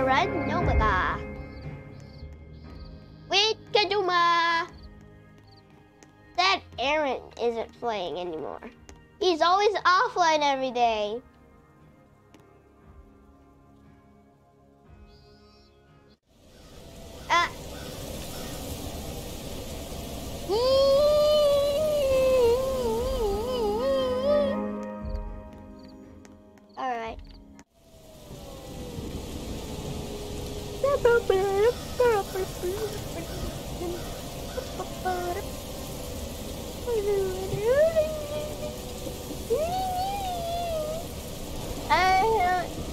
Aaron Nova. Wait, Kajuma! That Aaron isn't playing anymore. He's always offline every day. Ah. All I don't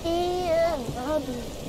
see a Bobby.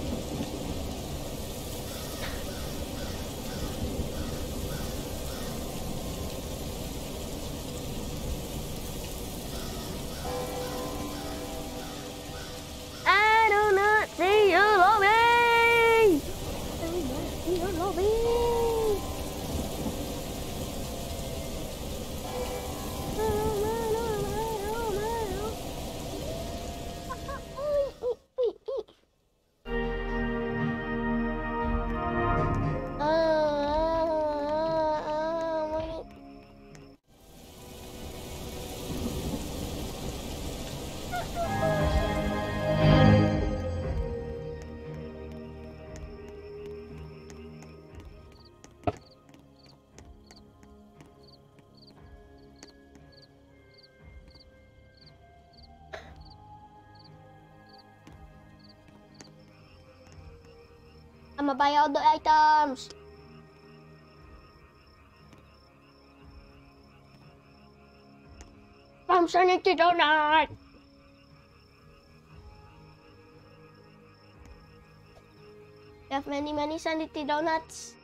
I'm gonna buy all the items. From Sanity Donut. You have many, many Sanity Donuts.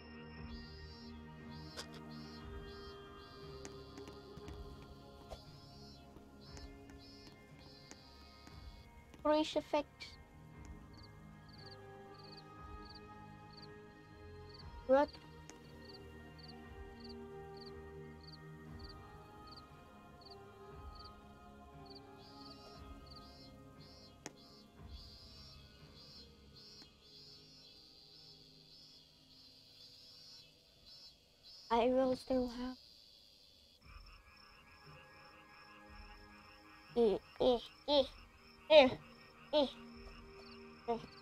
Fresh effect. What? I will still have. Eh, eh, eh, eh, eh.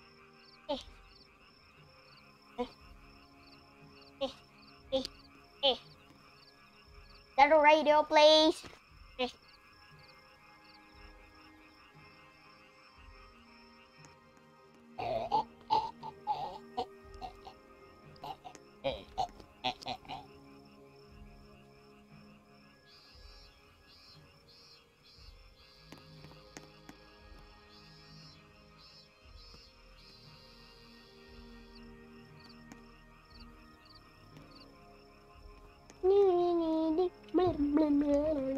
A radio, please. Nom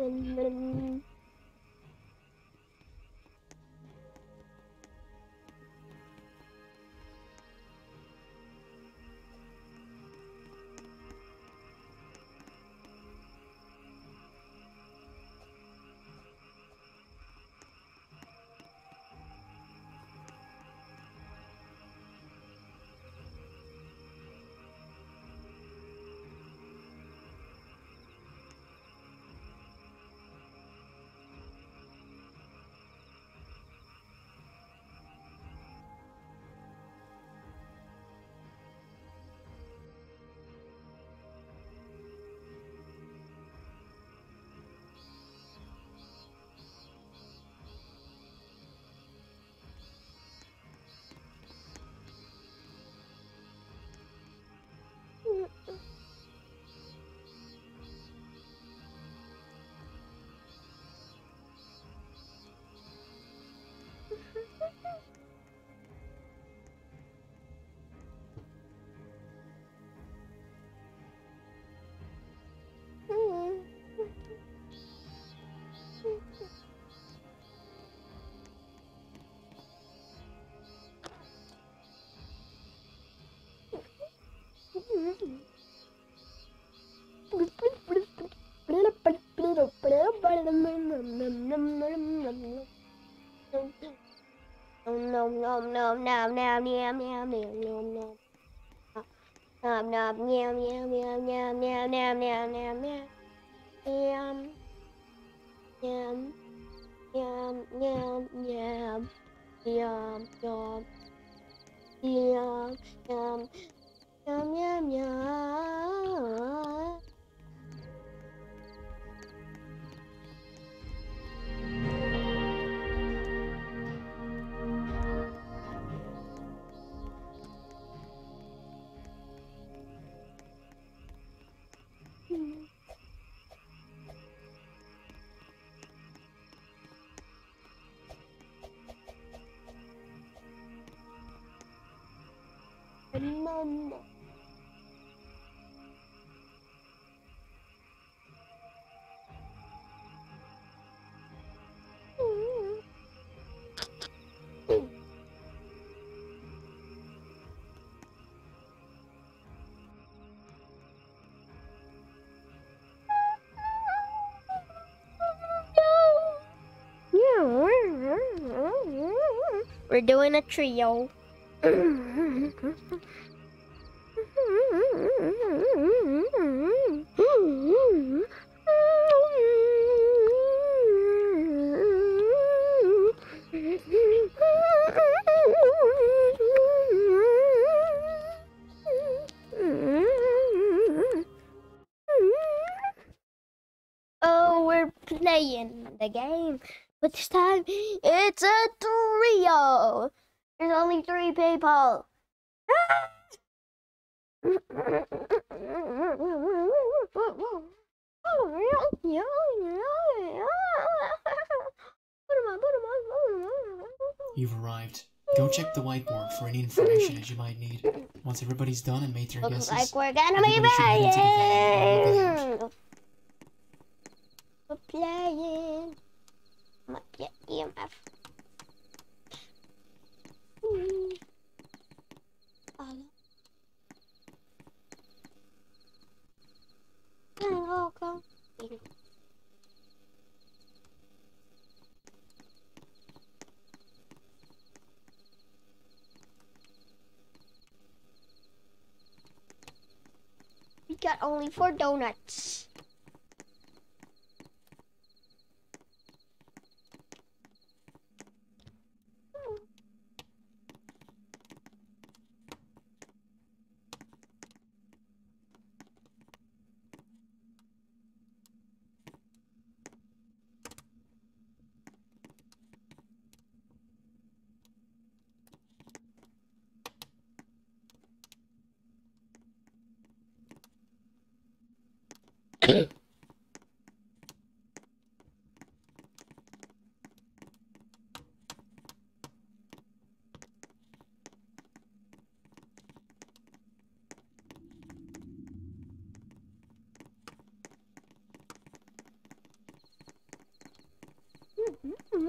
Yum. Yum. Yum yum 喵喵喵。We're doing a trio. Oh, we're playing the game, but this time it's a trio. There's only three people. You've arrived. Go check the whiteboard for any information that you might need. Once everybody's done and made their Looks guesses, like we're gonna be everybody should head into the van and playing. We're playing. Might get EMF. Only for donuts. Mm-hmm.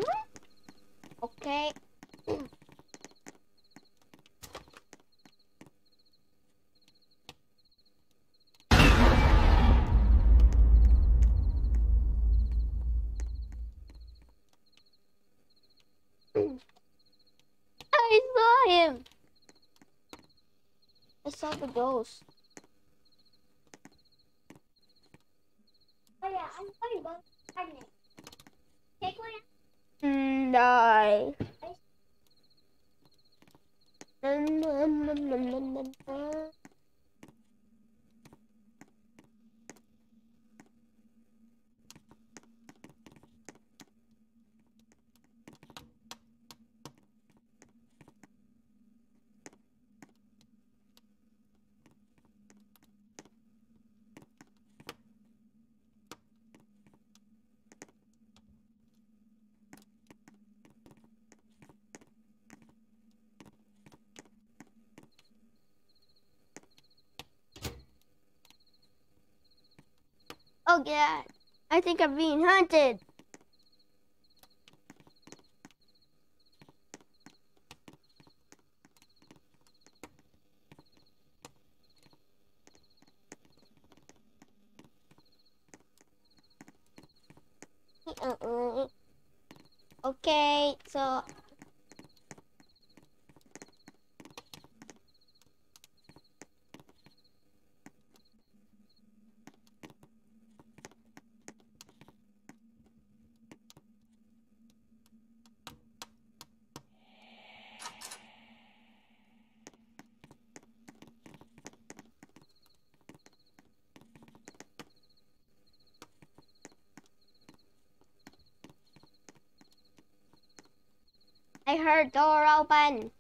Okay. those. Oh god, I think I'm being hunted. Okay, so I heard door open.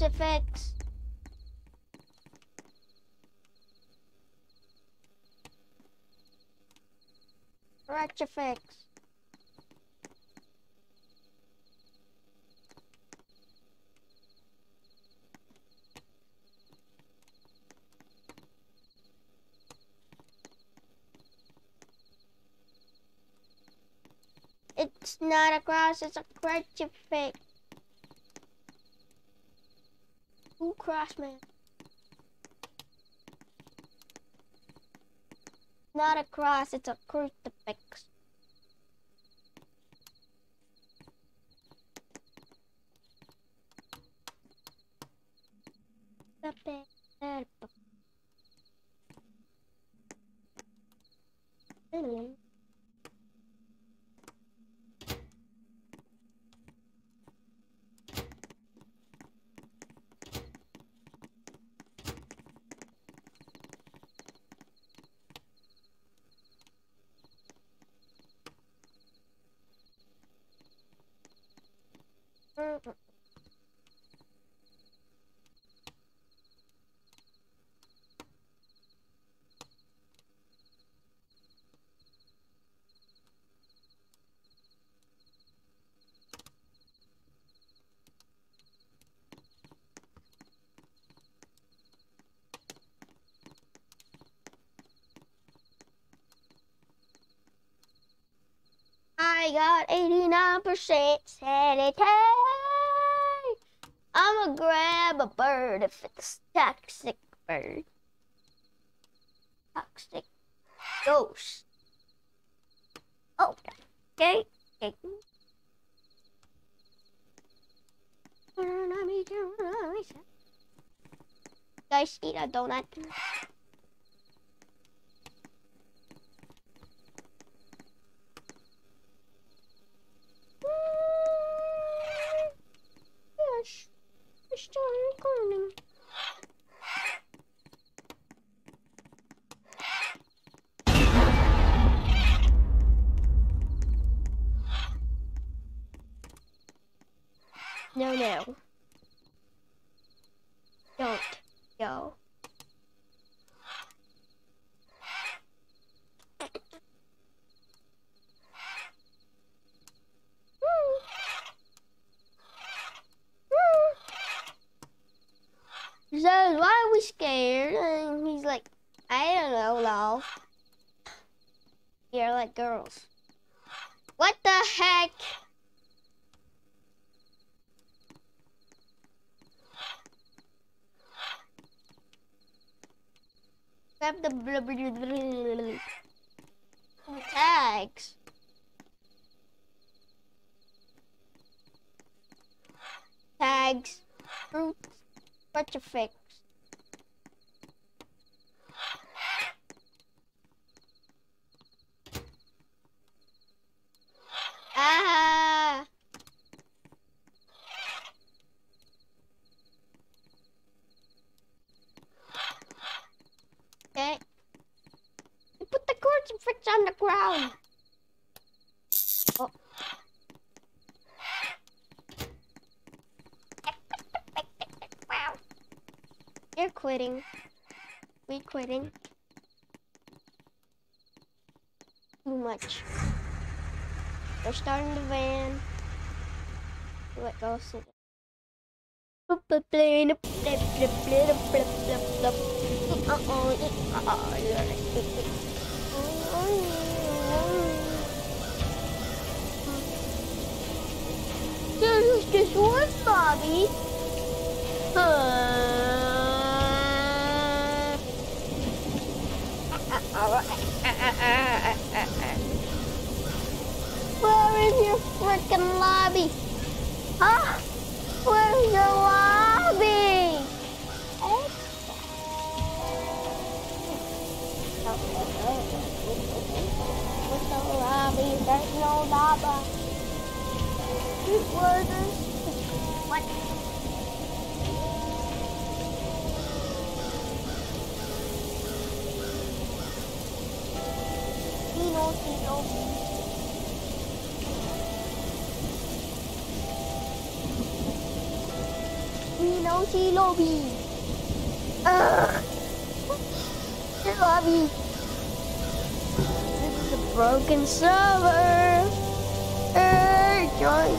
Crucifix. Rectifix. It's not a cross, it's a crucifix. Cross man. Not a cross, it's a crucifix. I got 89% sanity. I'ma grab a bird if it's toxic bird. Toxic ghost. Oh, okay. okay. Guys, eat a donut. Yes, it's still recording. No, no. Don't go. He says, why are we scared? And he's like, I don't know, lol. You're like girls. What the heck? Grab the blah. Tags. Tags. Fruits. What you fix? Ah! Okay. Put the crucifix on the ground. Oh. You're quitting. We quitting. Too much. They're starting the van. Let go sit Bobby. Uh. Where is your freaking lobby? Huh? Where's your lobby? There's no lobby. Where's this? What? Tino, Tino. Tino, Tino, B. Ugh. Lobby. Broken server. Uh, join.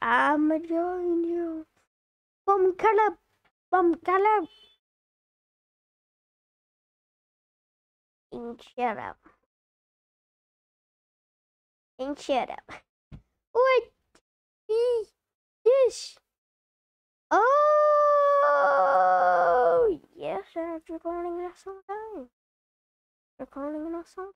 I'm a join you. Bum color. Bum color. And shut up. And shut up. What is this? Oh, I'm recording us all down. Recording us all.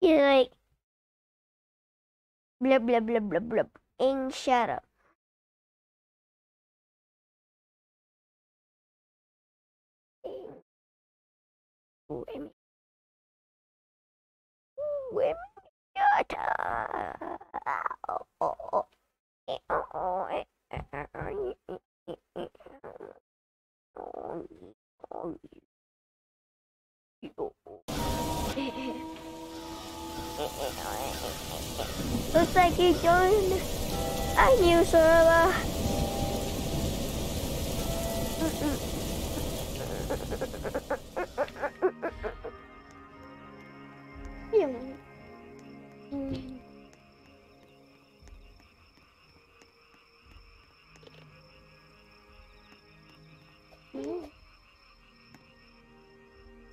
You're like blah blah blah blah and shut up. Women. Women. Looks like you joined a new server.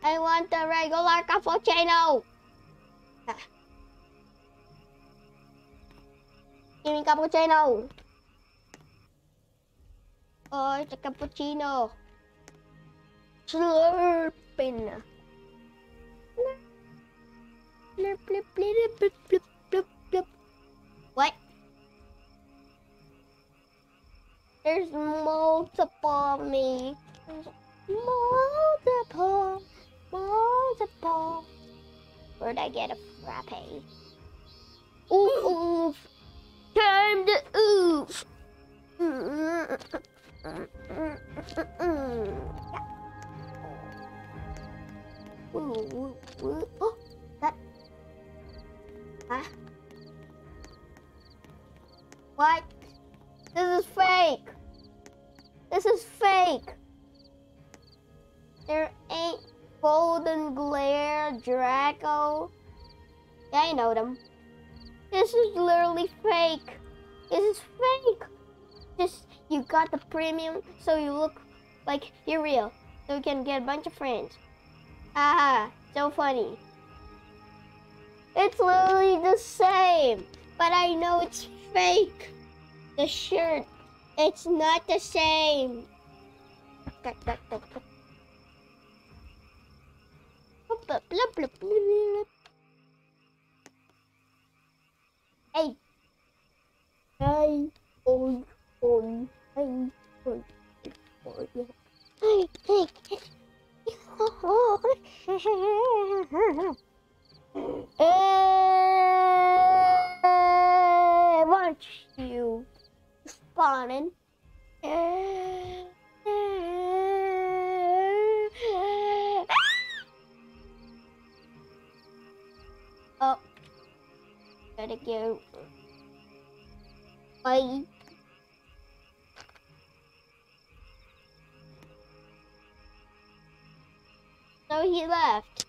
I want the regular cappuccino. Give me cappuccino. Oh, it's a cappuccino. Slurping. What? There's multiple me. There's multiple, multiple. Where'd I get a frappe? Oof, oof. Time to oof. so you look like you're real, so you can get a bunch of friends. Ah, so funny. It's literally the same, but I know it's fake. The shirt, it's not the same. Hey. Hey. On. On. Hey. On. Eh, hey. I want you spawning. Oh. Gotta go. Bye. Left.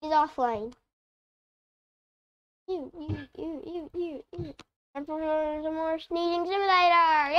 He's offline. You, you, you, you, you, you. Time for some more sneezing simulator.